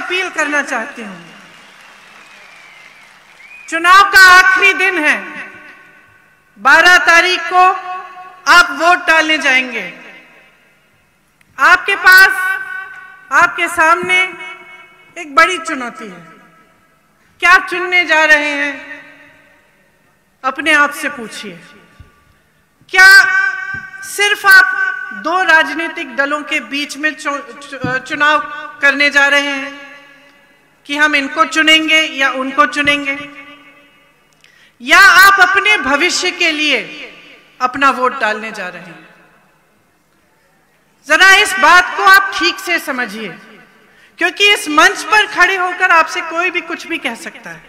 Appeal करना चाहती हूँ। चुनाव का आखिरी दिन है। 12 तारीख को आप वोट डालने जाएँगे। आपके पास, आपके सामने एक बड़ी चुनौती है। क्या चुनने जा रहे हैं? अपने आप से पूछिए। क्या सिर्फ़ आप दो राजनीतिक दलों के बीच में चुनाव करने जा रहे हैं? कि हम इनको चुनेंगे या उनको चुनेंगे? या आप अपने भविष्य के लिए अपना वोट डालने जा रहे हैं? जरा इस बात को आप ठीक से समझिए, क्योंकि इस मंच पर खड़े होकर आपसे कोई भी कुछ भी कह सकता है।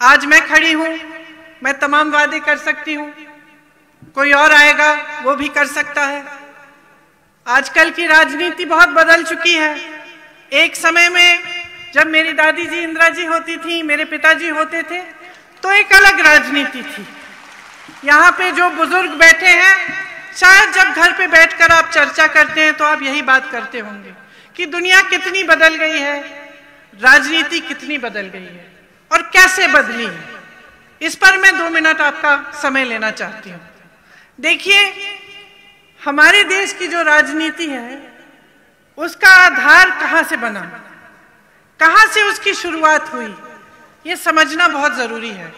आज मैं खड़ी हूँ, मैं तमाम वादे कर सकती हूँ, कोई और आएगा, वो भी कर सकता है। आजकल की राजनीति बहुत बदल चुकी है। एक समय में जब मेरी दादी जी इंदिरा जी होती थी, मेरे पिताजी होते थे तो एक अलग राजनीति थी। यहाँ पे जो बुज़ुर्ग बैठे हैं, शायद जब घर पे बैठकर आप चर्चा करते हैं तो आप यही बात करते होंगे कि दुनिया कितनी बदल गई है, राजनीति कितनी बदल गई है, और कैसे बदली है। इस पर मैं दो मिनट आपका समय लेना चाहती हूँ। देखिए, हमारे देश की जो राजनीति है, उसका आधार कहाँ से बना? कहाँ से उसकी शुरुआत हुई? ये समझना बहुत ज़रूरी है।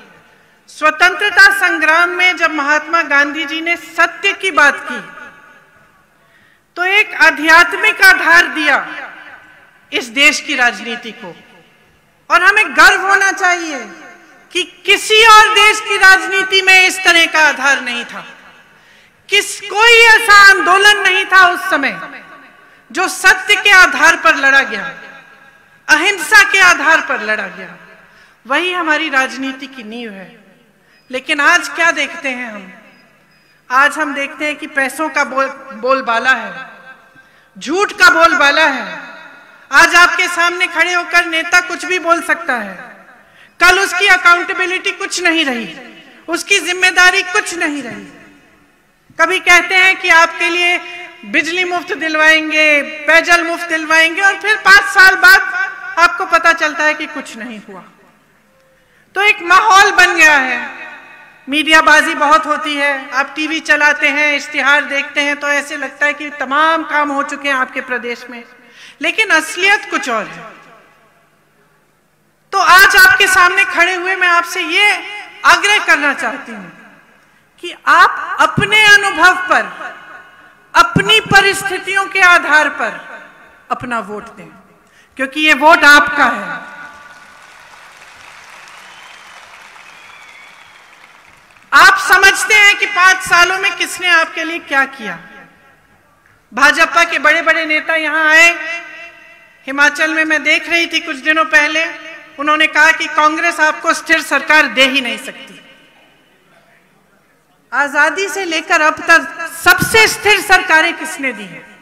स्वतंत्रता संग्राम में जब महात्मा गांधी जी ने सत्य की बात की तो एक आध्यात्मिक आधार दिया इस देश की राजनीति को। और हमें गर्व होना चाहिए कि किसी और देश की राजनीति में इस तरह का आधार नहीं था। किस कोई ऐसा आंदोलन नहीं था उस समय जो सत्य के आधार पर लड़ा गया। अहिंसा के आधार पर लड़ा गया। वही हमारी राजनीति की नींव है। लेकिन आज क्या देखते हैं हम? आज हम देखते हैं कि पैसों का बोल, बोलबाला है। झूठ का बोलबाला है। आज आपके सामने खड़े होकर नेता कुछ भी बोल सकता है। कल उसकी अकाउंटेबिलिटी कुछ नहीं रही। उसकी ज़िम्मेदारी कुछ नहीं रही। कभी कहते हैं कि आपके लिए बिजली मुफ़्त दिलवाएँगे, पेयजल मुफ़्त दिलवाएँगे और फिर पाँच साल बाद आपको पता चलता है कि कुछ नहीं हुआ। तो एक माहौल बन गया है। मीडियाबाजी बहुत होती है। आप टीवी चलाते हैं, इश्तिहार देखते हैं तो ऐसे लगता है कि तमाम काम हो चुके हैं आपके प्रदेश में। लेकिन असलियत कुछ और है। तो आज आपके सामने खड़े हुए मैं आपसे ये आग्रह करना चाहती हूँ कि आप अपने अनुभव पर, अपनी परिस्थितियों के आधार पर अपना वोट दें। क्योंकि ये वोट आपका है। आप समझते हैं कि पाँच सालों में किसने आपके लिए क्या किया? भाजपा के बड़े बड़े नेता यहाँ आए। हिमाचल में मैं देख रही थी कुछ दिनों पहले, उन्होंने कहा कि कांग्रेस आपको स्थिर सरकार दे ही नहीं सकती। आज़ादी से लेकर अब तक सबसे स्थिर सरकारें किसने दी हैं?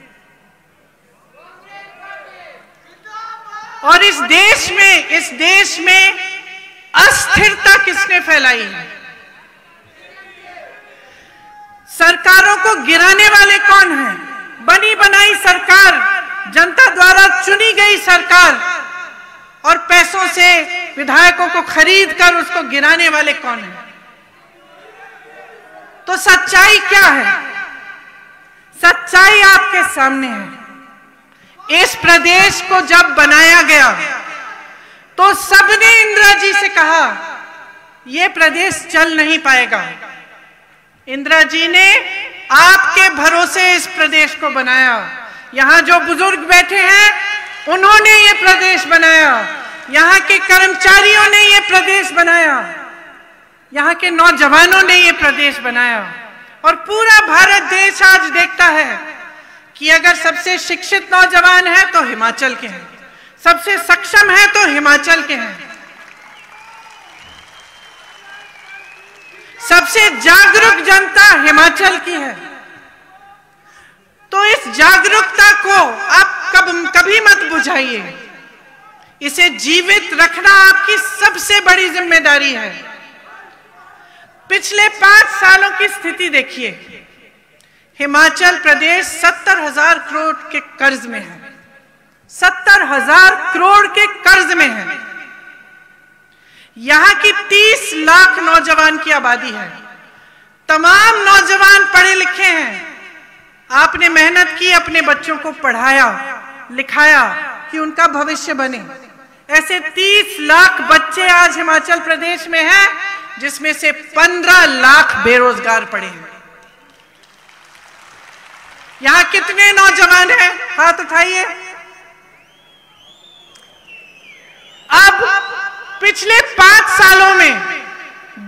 और इस देश में, इस देश में अस्थिरता किसने फैलाई? है सरकारों को गिराने वाले कौन हैं? बनी बनाई सरकार, जनता द्वारा चुनी गई सरकार, और पैसों से विधायकों को खरीद कर उसको गिराने वाले कौन हैं? तो सच्चाई क्या है? सच्चाई आपके सामने है। इस प्रदेश को जब बनाया गया तो सबने इंदिरा जी से कहा यह प्रदेश चल नहीं पाएगा। इंदिरा जी ने आपके भरोसे इस प्रदेश को बनाया। यहाँ जो बुज़ुर्ग बैठे हैं, उन्होंने ये प्रदेश बनाया। यहाँ के कर्मचारियों ने ये प्रदेश बनाया। यहाँ के नौजवानों ने ये प्रदेश बनाया। और पूरा भारत देश आज देखता है। कि अगर सबसे शिक्षित नौजवान है तो हिमाचल के हैं। सबसे सक्षम है तो हिमाचल के हैं। सबसे जागरूक जनता हिमाचल की है। तो इस जागरूकता को आप कब, कभी मत बुझाइए। इसे जीवित रखना आपकी सबसे बड़ी ज़िम्मेदारी है। पिछले पाँच सालों की स्थिति देखिए। हिमाचल प्रदेश सत्तर हज़ार करोड़ के कर्ज में है। सत्तर हज़ार करोड़ के कर्ज में है। यहाँ की तीस लाख नौजवान की आबादी है। तमाम नौजवान पढ़े लिखे हैं। आपने मेहनत की, अपने बच्चों को पढ़ाया, लिखाया कि उनका भविष्य बने। ऐसे तीस लाख बच्चे आज हिमाचल प्रदेश में हैं, जिसमें से पंद्रह लाख बेरोजगार पड़े हैं। यहाँ कितने नौजवान हैं? हाथ उठाइए। अब पिछले पाँच सालों में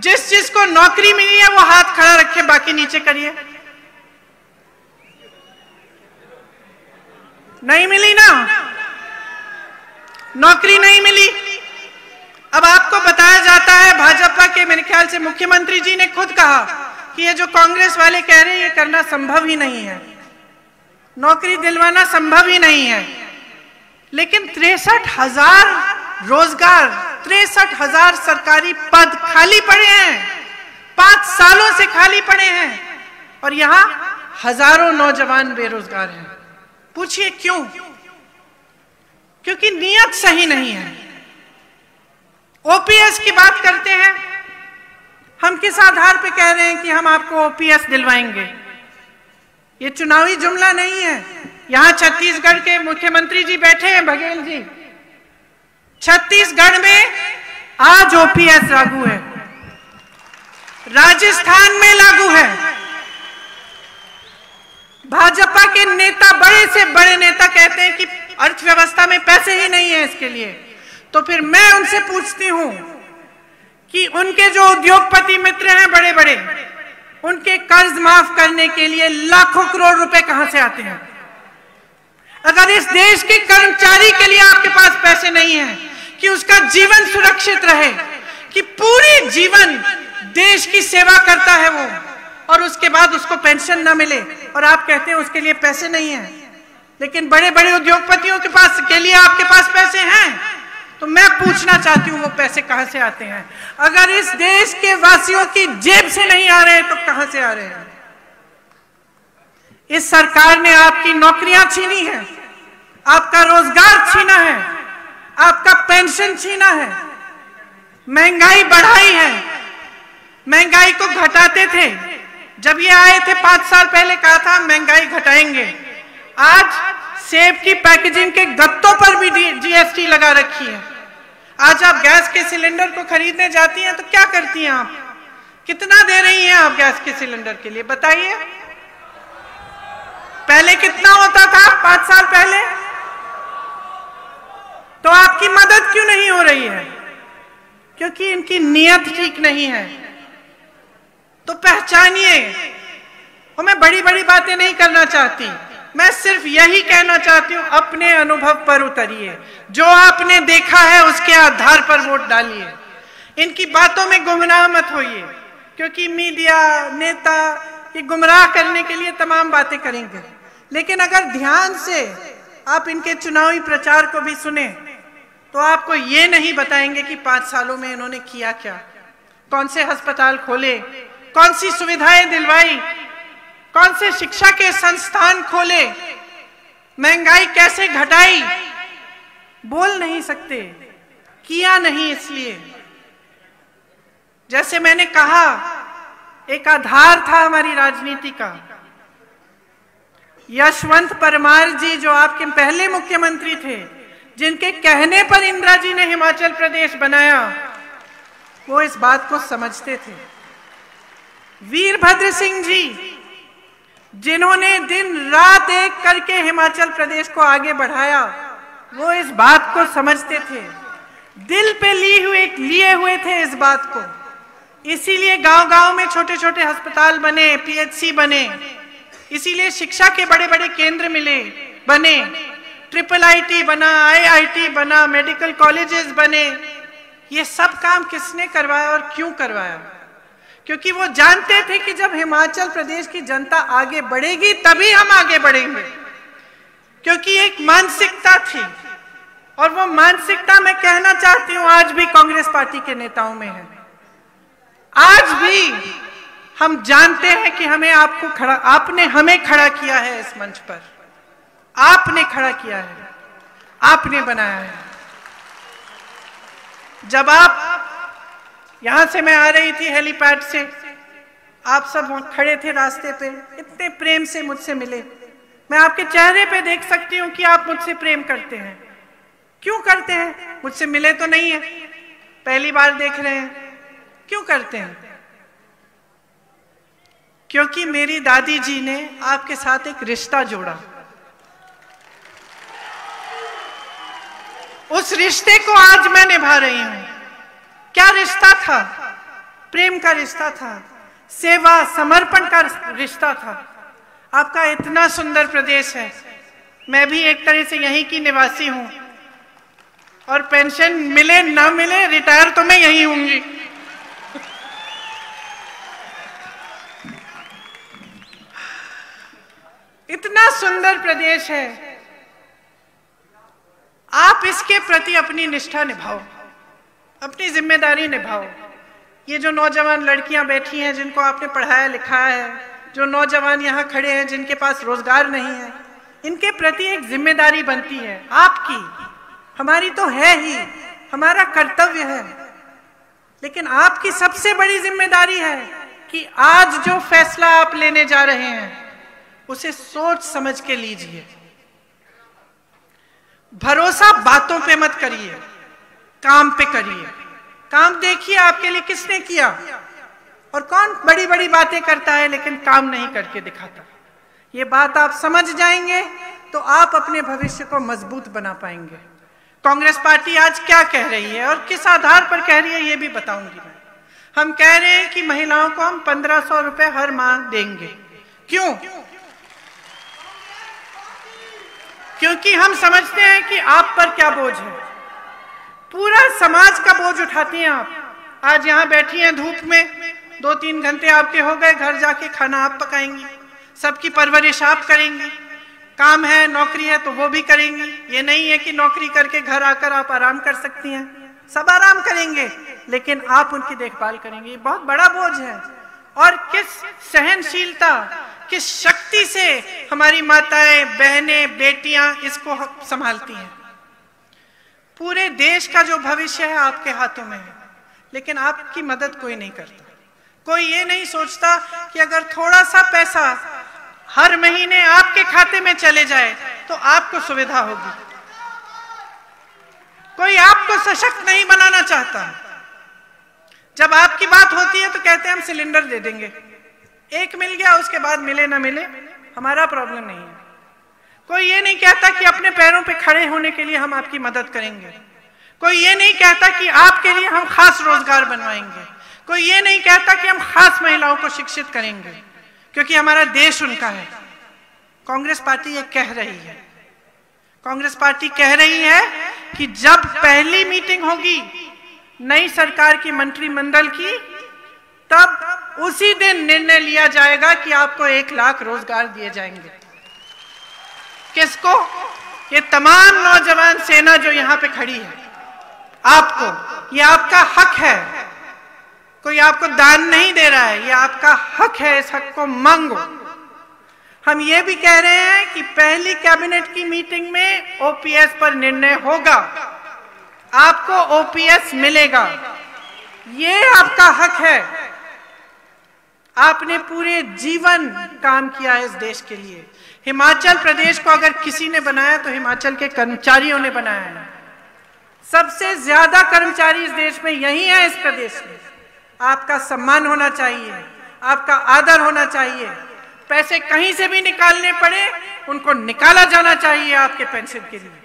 जिस चीज़ को नौकरी मिली है, वो हाथ खड़ा रखे, बाकी नीचे करिए। नहीं मिली ना? नौकरी नहीं मिली। अब आपको बताया जाता है भाजपा के, मेरे ख्याल से मुख्यमंत्री जी ने खुद कहा कि ये जो कांग्रेस वाले कह रहे हैं, ये करना संभव ही नहीं है। नौकरी दिलवाना संभव ही नहीं है। लेकिन तिरसठ हज़ार रोज़गार, तिरसठ हज़ार सरकारी पद खाली पड़े हैं। पाँच सालों से खाली पड़े हैं। और यहाँ हज़ारों नौजवान बेरोजगार हैं। पूछिए क्यों? क्योंकि नियत सही नहीं है। ओपीएस की बात करते हैं। हम किस आधार पे कह रहे हैं कि हम आपको ओपीएस दिलवाएँगे? ये चुनावी जुमला नहीं है। यहाँ छत्तीसगढ़ के मुख्यमंत्री जी बैठे हैं, बघेल जी। छत्तीसगढ़ में आज ओपीएस लागू है। राजस्थान में लागू है। भाजपा के नेता बड़े से बड़े नेता कहते हैं कि अर्थव्यवस्था में पैसे ही नहीं है इसके लिए। तो फिर मैं उनसे पूछती हूँ कि उनके जो उद्योगपति मित्र हैं बड़े बड़े उनके कर्ज माफ़ करने के लिए लाखों करोड़ रुपए कहाँ से आते हैं? अगर इस देश के कर्मचारी के लिए आपके पास पैसे नहीं है, कि उसका जीवन सुरक्षित रहे, कि पूरी जीवन देश की सेवा करता है वो, और उसके बाद उसको पेंशन ना मिले, और आप कहते हैं उसके लिए पैसे नहीं है, लेकिन बड़े बड़े उद्योगपतियों के पास, के लिए आपके पास पैसे हैं? तो मैं पूछना चाहती हूँ, वो पैसे कहाँ से आते हैं? अगर इस देश के वासियों की जेब से नहीं आ रहे हैं तो कहाँ से आ रहे हैं? इस सरकार ने आपकी नौकरियाँ छीनी है, आपका रोज़गार छीना है, आपका पेंशन छीना है, महँगाई बढ़ाई है, महँगाई को घटाते थे। जब ये आए थे, पाँच साल पहले कहा था, महँगाई घटाएँगे। आज सेब की पैकेजिंग के गत्तों पर भी जीएसटी लगा रखी है। आज आप गैस के सिलेंडर को खरीदने जाती हैं तो क्या करती हैं आप? कितना दे रही हैं आप गैस के सिलेंडर के लिए, बताइए। पहले कितना होता था? पाँच साल पहले? तो आपकी मदद क्यों नहीं हो रही है? क्योंकि इनकी नियत ठीक नहीं है। तो पहचानिए। और मैं बड़ी बड़ी बातें नहीं करना चाहती। मैं सिर्फ़ यही कहना चाहती हूँ, अपने अनुभव पर उतरिए। जो आपने देखा है, उसके आधार पर वोट डालिए। इनकी बातों में गुमराह मत होइए, क्योंकि मीडिया, नेता, ये गुमराह करने के लिए तमाम बातें करेंगे। लेकिन अगर ध्यान से आप इनके चुनावी प्रचार को भी सुने तो आपको ये नहीं बताएँगे कि पाँच सालों में इन्होंने किया क्या। कौन से अस्पताल खोले, कौन सी सुविधाएँ दिलवाई कौन से शिक्षा के संस्थान खोले? महँगाई कैसे घटाई? बोल नहीं सकते। किया नहीं इसलिए। जैसे मैंने कहा, एक आधार था हमारी राजनीति का। यशवंत परमार जी जो आपके पहले मुख्यमंत्री थे, जिनके कहने पर इंदिरा जी ने हिमाचल प्रदेश बनाया, वो इस बात को समझते थे। वीरभद्र सिंह जी जिन्होंने दिन रात एक करके हिमाचल प्रदेश को आगे बढ़ाया, वो इस बात को समझते थे। दिल पे लिए हुए लिए हुए थे इस बात को। इसीलिए गांव-गांव में छोटे छोटे अस्पताल बने पीएचसी बने। इसीलिए शिक्षा के बड़े बड़े केंद्र मिले, बने। ट्रिपल आईटी बना आईआईटी बना मेडिकल कॉलेजेस बने। ये सब काम किसने करवाया और क्यों करवाया? क्योंकि वो जानते थे कि जब हिमाचल प्रदेश की जनता आगे बढ़ेगी, तभी हम आगे बढ़ेंगे। क्योंकि एक मानसिकता थी। और वो मानसिकता मैं कहना चाहती हूँ, आज भी कांग्रेस पार्टी के नेताओं में है। आज भी हम जानते हैं कि हमें आपको खड़ा, आपने हमें खड़ा किया है इस मंच पर। आपने खड़ा किया है। आपने बनाया है। जब आप यहाँ से मैं आ रही थी हेलीपैड से। आप सब खड़े थे रास्ते पे। इतने प्रेम से मुझसे मिले। मैं आपके चेहरे पे देख सकती हूँ कि आप मुझसे प्रेम करते हैं। क्यों करते हैं? मुझसे मिले तो नहीं है। पहली बार देख रहे हैं। क्यों करते हैं? क्योंकि मेरी दादी जी ने आपके साथ एक रिश्ता जोड़ा। उस रिश्ते को आज मैं निभा रही हूँ। क्या रिश्ता था? प्रेम का रिश्ता था। सेवा, समर्पण का रिश्ता था। आपका इतना सुंदर प्रदेश है। मैं भी एक तरह से यहीं की निवासी हूँ। और पेंशन मिले, ना मिले, रिटायर तो मैं यहीं हूँगी इतना सुंदर प्रदेश है। आप इसके प्रति अपनी निष्ठा निभाओ। अपनी ज़िम्मेदारी निभाओ। ये जो नौजवान लड़कियाँ बैठी हैं, जिनको आपने पढ़ाया लिखाया है, जो नौजवान यहाँ खड़े हैं, जिनके पास रोज़गार नहीं है, इनके प्रति एक ज़िम्मेदारी बनती है। आपकी। हमारी तो है ही। हमारा कर्तव्य है। लेकिन आपकी सबसे बड़ी ज़िम्मेदारी है कि आज जो फैसला आप लेने जा रहे हैं, उसे सोच समझ के लीजिए। भरोसा बातों पे मत करिए। काम पे करिए। काम देखिए आपके लिए किसने किया। और कौन बड़ी बड़ी बातें करता है, लेकिन काम नहीं करके दिखाता। ये बात आप समझ जाएँगे तो आप अपने भविष्य को मज़बूत बना पाएँगे। कांग्रेस पार्टी आज क्या कह रही है, और किस आधार पर कह रही है, ये भी बताऊँगी मैं। हम कह रहे हैं कि महिलाओं को हम पंद्रह सौ रुपए हर माह देंगे। क्यों? क्योंकि हम समझते हैं कि आप पर क्या बोझ है। पूरा समाज का बोझ उठाती हैं आप। आज यहाँ बैठी हैं धूप में। दो तीन घंटे आपके हो गए, घर जाके खाना आप पकाएँगी। सबकी परवरिश आप करेंगी। काम है, नौकरी है तो वो भी करेंगी। ये नहीं है कि नौकरी करके घर आकर आप आराम कर सकती हैं। सब आराम करेंगे, लेकिन आप उनकी देखभाल करेंगे। बहुत बड़ा बोझ है। और किस सहनशीलता, किस शक्ति से हमारी माताएँ, बहनें, बेटियाँ इसको संभालती हैं। पूरे देश का जो भविष्य है आपके हाथों में है, लेकिन आपकी मदद कोई नहीं करता। कोई ये नहीं सोचता कि अगर थोड़ा सा पैसा हर महीने आपके खाते में चले जाए तो आपको सुविधा होगी। कोई आपको सशक्त नहीं बनाना चाहता। जब आपकी बात होती है तो कहते हैं, हम सिलेंडर दे देंगे। एक मिल गया, उसके बाद मिले ना मिले, हमारा प्रॉब्लम नहीं है। कोई ये नहीं कहता कि अपने पैरों पे खड़े होने के लिए हम आपकी मदद करेंगे। कोई ये नहीं कहता कि आपके लिए हम खास रोज़गार बनवाएँगे। कोई ये नहीं कहता कि हम खास महिलाओं को शिक्षित करेंगे, क्योंकि हमारा देश उनका है। कांग्रेस पार्टी ये कह रही है। कांग्रेस पार्टी कह रही है कि जब पहली मीटिंग होगी नई सरकार की मंत्रिमंडल की, तब उसी दिन निर्णय लिया जाएगा कि आपको एक लाख रोज़गार दिए जाएँगे। किसको? ये तमाम नौजवान सेना जो यहाँ पे खड़ी है, आपको, ये आपका हक है। कोई आपको दान नहीं दे रहा है, ये आपका हक है, इस हक को मांगो। हम ये भी कह रहे हैं कि पहली कैबिनेट की मीटिंग में ओपीएस पर निर्णय होगा। आपको ओपीएस मिलेगा। ये आपका हक है। आपने पूरे जीवन काम किया है इस देश के लिए। हिमाचल प्रदेश को अगर किसी ने बनाया तो हिमाचल के कर्मचारियों ने बनाया है। सबसे ज़्यादा कर्मचारी इस देश में यही है, इस प्रदेश में। आपका सम्मान होना चाहिए, आपका आदर होना चाहिए। पैसे कहीं से भी निकालने पड़े, उनको निकाला जाना चाहिए आपके पेंशन के लिए।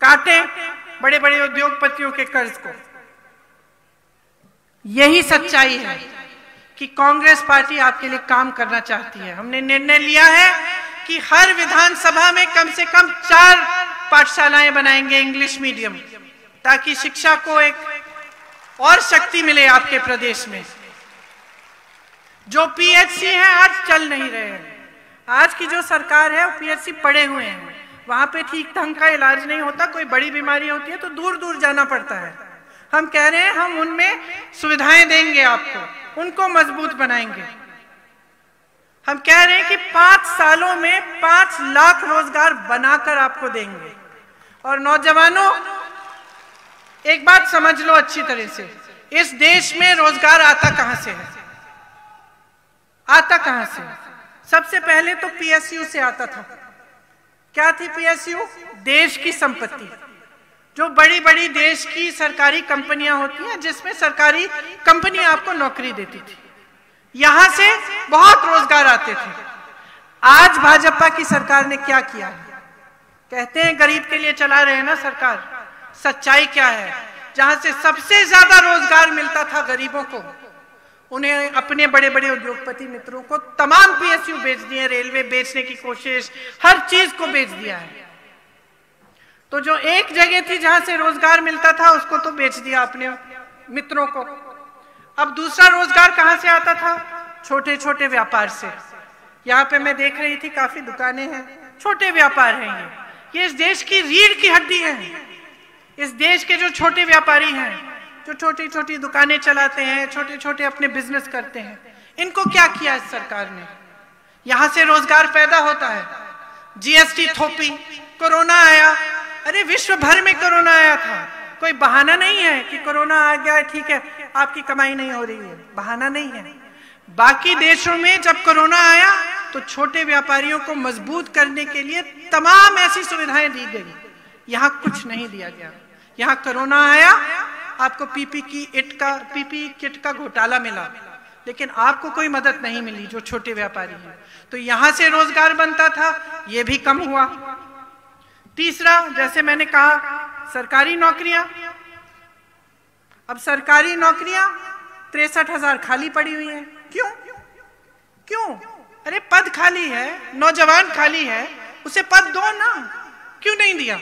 काटे बड़े बड़े उद्योगपतियों के कर्ज को। यही सच्चाई है कि कांग्रेस पार्टी आपके लिए काम करना चाहती है। हमने निर्णय लिया है कि हर विधानसभा में कम से कम चार पाठशालाएँ बनाएँगे इंग्लिश मीडियम, ताकि शिक्षा को एक और शक्ति मिले आपके प्रदेश में। जो पीएचसी है, आज चल नहीं रहे हैं। आज की जो सरकार है, वो पीएचसी पड़े हुए हैं। वहाँ पे ठीक ढंग का इलाज नहीं होता, कोई बड़ी बीमारी होती है तो दूर दूर जाना पड़ता है। हम कह रहे हैं, हम उनमें सुविधाएँ देंगे आपको, उनको मज़बूत बनाएँगे। हम कह रहे हैं कि पाँच सालों में पाँच लाख रोज़गार बनाकर आपको देंगे। और नौजवानों, एक बात समझ लो अच्छी तरह से। इस देश में रोज़गार आता कहाँ से है? आता कहाँ से सबसे पहले तो पीएसयू से आता था। क्या थी पीएसयू देश की संपत्ति। जो बड़ी बड़ी देश की सरकारी कंपनियाँ होती हैं, जिसमें सरकारी कंपनियाँ आपको नौकरी देती थी। यहाँ से बहुत रोज़गार आते थे। आज भाजपा की सरकार ने क्या किया है? कहते हैं, गरीब के लिए चला रहे हैं ना सरकार। सच्चाई क्या है? जहाँ से सबसे ज़्यादा रोज़गार मिलता था गरीबों को, उन्हें अपने बड़े बड़े उद्योगपति मित्रों को तमाम पीएसयू बेच दिए, रेलवे बेचने की कोशिश, हर चीज़ को बेच दिया है। तो जो एक जगह थी जहाँ से रोज़गार मिलता था, उसको तो बेच दिया अपने मित्रों को। अब दूसरा रोज़गार कहाँ से आता था? छोटे छोटे व्यापार से। यहाँ पे मैं देख रही थी, काफ़ी दुकानें हैं। छोटे व्यापार हैं ये। ये इस देश की रीढ़ की हड्डी है। इस देश के जो छोटे व्यापारी हैं, जो छोटी छोटी दुकानें चलाते हैं, छोटे छोटे अपने बिज़नेस करते हैं, इनको क्या किया इस सरकार ने? यहाँ से रोज़गार पैदा होता है। जीएसटी थोपी, कोरोना आया। अरे, विश्व भर में कोरोना आया था। कोई बहाना नहीं है कि कोरोना आ गया, ठीक है। आपकी कमाई नहीं हो रही है, बहाना नहीं है। बाकी देशों में जब कोरोना आया तो छोटे व्यापारियों को मज़बूत करने के लिए तमाम ऐसी सुविधाएँ दी गई। यहाँ कुछ नहीं दिया गया। यहाँ कोरोना आया, आपको पीपी की इट का, पीपी किट का घोटाला मिला। लेकिन आपको कोई मदद नहीं मिली, जो छोटे व्यापारी हैं। तो यहाँ से रोज़गार बनता था, ये भी कम हुआ। तीसरा, जैसे मैंने कहा, सरकारी नौकरियाँ अब सरकारी नौकरियाँ तिरसठ हज़ार खाली पड़ी हुई हैं। क्यों? क्यों? अरे पद खाली है, नौजवान खाली है, उसे पद दो ना। क्यों नहीं दिया?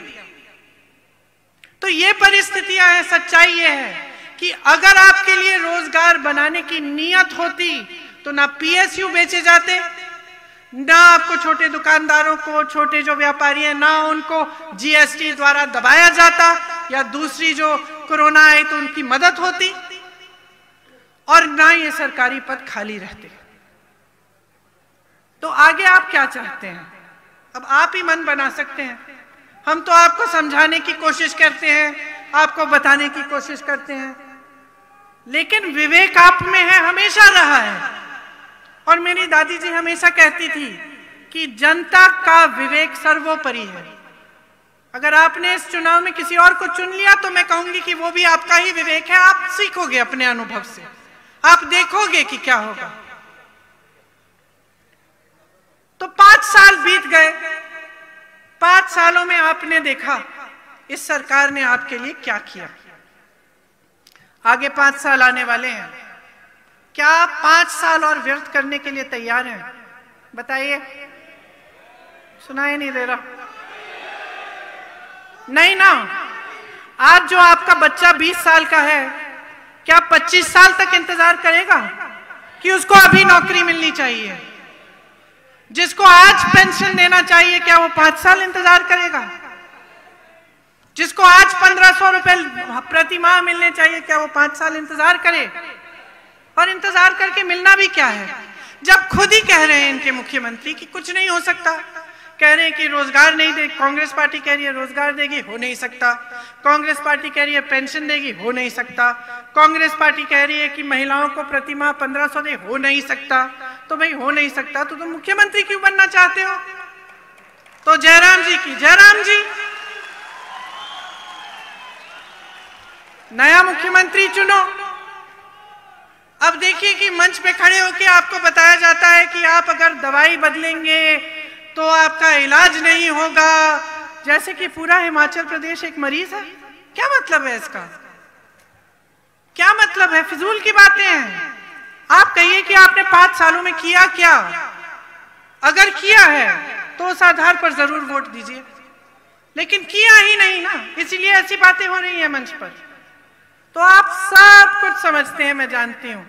तो ये परिस्थितियाँ हैं, सच्चाई ये है कि अगर आपके लिए रोज़गार बनाने की नीयत होती तो ना पीएसयू बेचे जाते, ना आपको छोटे दुकानदारों को, छोटे जो व्यापारी हैं, ना उनको जीएसटी द्वारा दबाया जाता, या दूसरी जो कोरोना आए तो उनकी मदद होती और ना ये सरकारी पद खाली रहते। तो आगे आप क्या चाहते हैं? अब आप ही मन बना सकते हैं। हम तो आपको समझाने की कोशिश करते हैं, आपको बताने की कोशिश करते हैं। लेकिन विवेक आप में है, हमेशा रहा है। और मेरी दादी जी हमेशा कहती थी कि जनता का विवेक सर्वोपरि है। अगर आपने इस चुनाव में किसी और को चुन लिया तो मैं कहूँगी कि वो भी आपका ही विवेक है। आप सीखोगे अपने अनुभव से। आप देखोगे कि क्या होगा। तो पाँच साल बीत गए। पाँच सालों में आपने देखा, इस सरकार ने आपके लिए क्या किया? आगे पाँच साल आने वाले हैं। क्या आप पाँच साल और व्यर्थ करने के लिए तैयार हैं? बताइए। सुनाई नहीं दे रहा। नहीं ना। आज जो आपका बच्चा 20 साल का है, क्या 25 साल तक इंतज़ार करेगा कि उसको अभी नौकरी मिलनी चाहिए? जिसको आज पेंशन देना चाहिए, क्या वो पाँच साल इंतज़ार करेगा? जिसको आज पंद्रह सौ रुपए प्रति माह मिलने चाहिए, क्या वो पाँच साल इंतज़ार करे? और इंतज़ार करके मिलना भी क्या है? जब खुद ही कह रहे हैं इनके मुख्यमंत्री कि कुछ नहीं हो सकता। कह रहे हैं कि रोज़गार नहीं दे, कांग्रेस पार्टी कह रही है रोज़गार देगी, हो नहीं सकता। कांग्रेस पार्टी कह रही है पेंशन देगी, हो नहीं सकता। कांग्रेस पार्टी कह रही है कि महिलाओं को प्रति माह पंद्रह सौ दे, हो नहीं सकता। तो भाई, हो नहीं सकता तो तुम तो मुख्यमंत्री क्यों बनना चाहते हो? तो जयराम जी की, जयराम जी। नया मुख्यमंत्री चुनो। अब देखिए कि मंच पे खड़े होकर आपको बताया जाता है कि आप अगर दवाई बदलेंगे तो आपका इलाज नहीं होगा। जैसे कि पूरा हिमाचल प्रदेश एक मरीज़ है। क्या मतलब है इसका? क्या मतलब है? फिजूल की बातें हैं। आप कहिए कि आपने पाँच सालों में किया क्या? अगर किया है तो उस आधार पर ज़रूर वोट दीजिए। लेकिन किया ही नहीं ना। इसीलिए ऐसी बातें हो रही है मंच पर। तो आप सब कुछ समझते हैं, मैं जानती हूँ।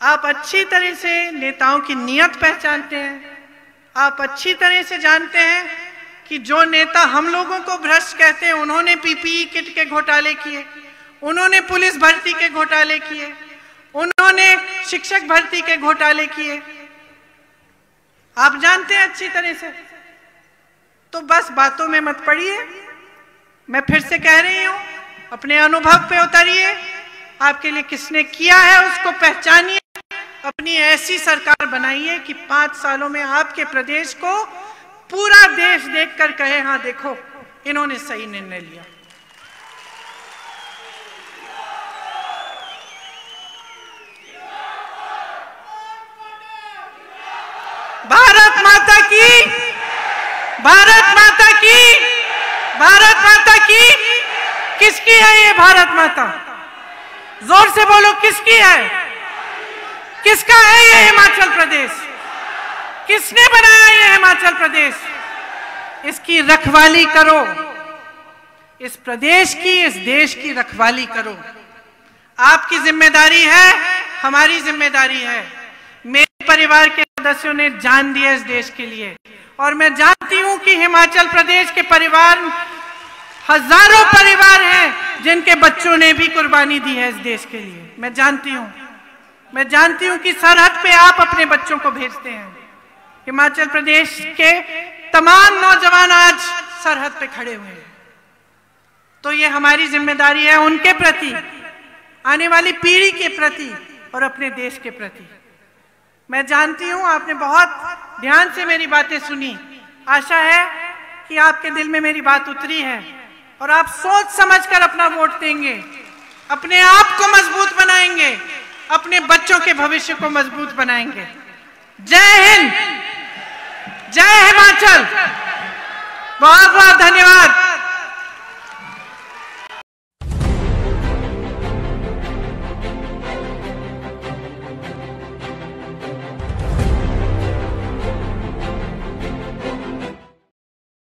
आप अच्छी तरह से नेताओं की नियत पहचानते हैं। आप अच्छी तरह से जानते हैं कि जो नेता हम लोगों को भ्रष्ट कहते हैं, उन्होंने पीपीई किट के घोटाले किए, उन्होंने पुलिस भर्ती के घोटाले किए, उन्होंने शिक्षक भर्ती के घोटाले किए। आप जानते हैं अच्छी तरह से। तो बस बातों में मत पड़िए। मैं फिर से कह रही हूँ, अपने अनुभव पे उतरिए। आपके लिए किसने किया है, उसको पहचानिए। अपनी ऐसी सरकार बनाइए कि पाँच सालों में आपके प्रदेश को पूरा देश देखकर कहे हाँ देखो, इन्होंने सही निर्णय लिया। भारत माता की, भारत माता की, भारत माता की, किसकी है ये भारत माता? ज़ोर से बोलो, किसकी है? किसका है ये हिमाचल प्रदेश? किसने बनाया ये हिमाचल प्रदेश? इसकी रखवाली करो। इस प्रदेश की, इस देश की रखवाली करो। आपकी ज़िम्मेदारी है, हमारी ज़िम्मेदारी है। मेरे परिवार के सदस्यों ने जान दिया इस देश के लिए। और मैं जानती हूँ कि हिमाचल प्रदेश के परिवार, हज़ारों परिवार हैं जिनके बच्चों ने भी कुर्बानी दी है इस देश के लिए। मैं जानती हूँ। मैं जानती हूँ कि सरहद पे आप अपने बच्चों को भेजते हैं। हिमाचल प्रदेश के तमाम नौजवान आज सरहद पे खड़े हुए हैं। तो ये हमारी ज़िम्मेदारी है उनके प्रति, आने वाली पीढ़ी के प्रति और अपने देश के प्रति। मैं जानती हूँ, आपने बहुत ध्यान से मेरी बातें सुनी। आशा है कि आपके दिल में मेरी बात उतरी है और आप सोच समझकर अपना वोट देंगे। अपने आप को मज़बूत बनाएँगे। अपने बच्चों के भविष्य को मज़बूत बनाएँगे। जय हिंद। जय हिमाचल। बहुत बहुत धन्यवाद।